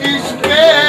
عشق